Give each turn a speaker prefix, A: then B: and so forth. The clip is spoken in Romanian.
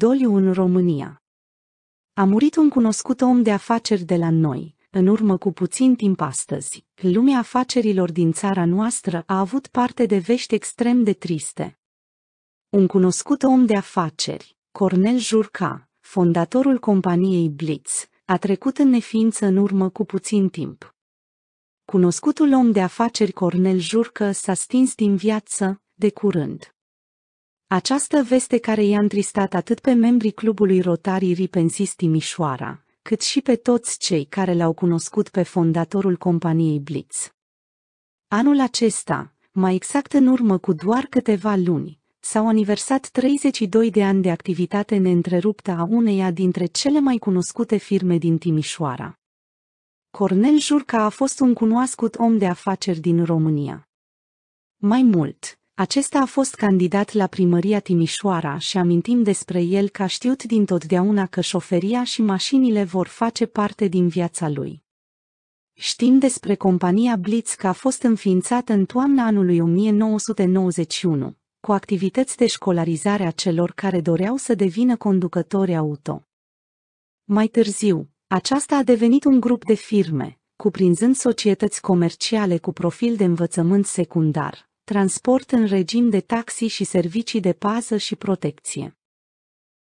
A: doliu în România. A murit un cunoscut om de afaceri de la noi, în urmă cu puțin timp astăzi. Lumea afacerilor din țara noastră a avut parte de vești extrem de triste. Un cunoscut om de afaceri, Cornel Jurca, fondatorul companiei Blitz, a trecut în neființă în urmă cu puțin timp. Cunoscutul om de afaceri Cornel Jurcă s-a stins din viață, de curând. Această veste care i-a întristat atât pe membrii clubului Rotarii Ripensis Timișoara, cât și pe toți cei care l-au cunoscut pe fondatorul companiei Blitz. Anul acesta, mai exact în urmă cu doar câteva luni, s-au aniversat 32 de ani de activitate neîntreruptă a uneia dintre cele mai cunoscute firme din Timișoara. Cornel Jurca a fost un cunoscut om de afaceri din România. Mai mult, acesta a fost candidat la primăria Timișoara și amintim despre el că a știut dintotdeauna că șoferia și mașinile vor face parte din viața lui. Știm despre compania Blitz că a fost înființată în toamna anului 1991, cu activități de școlarizare a celor care doreau să devină conducători auto. Mai târziu, aceasta a devenit un grup de firme, cuprinzând societăți comerciale cu profil de învățământ secundar, transport în regim de taxi și servicii de pază și protecție.